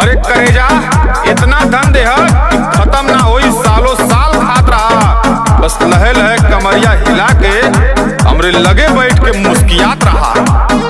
अरे करेजा। इतना धन दे कि खत्म ना हो सालों साल खात रहा। बस लहे लहे कमरिया हिला के हमरे लगे बैठ के मुस्कियात रहा।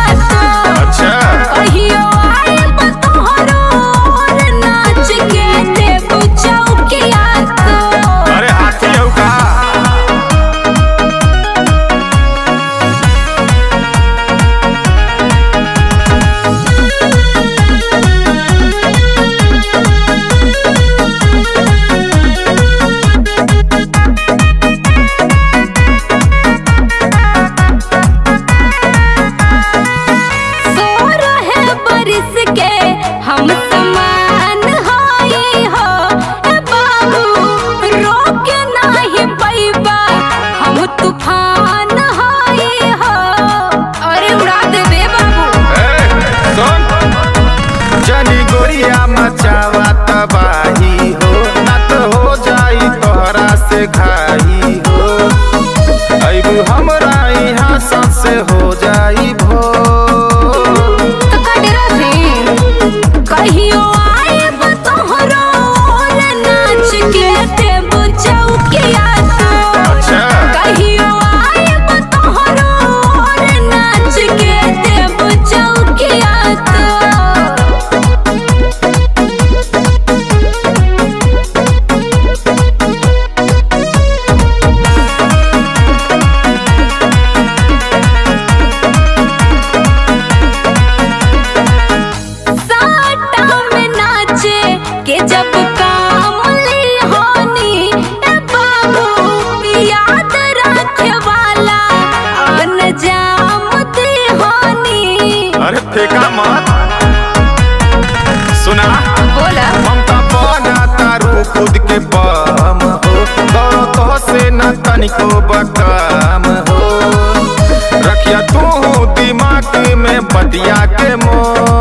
जनी मचावा तबाही हो, ना तो हो जाई तोहरा से घाई हो। अब हमरा यहाँ सबसे हो के जब काम ली होनी ए बाबू याद रखे वाला अनजाम दी होनी अरे फेंका मत। सुना? बोला। ममता खुद के बम हो। दौड़ो तो से न तनिको बकम हो। रखिया तू दिमाग में बतिया के मोह